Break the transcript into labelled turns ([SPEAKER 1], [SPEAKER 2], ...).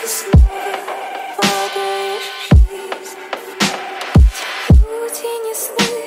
[SPEAKER 1] Погрешишь, пути не слышишь.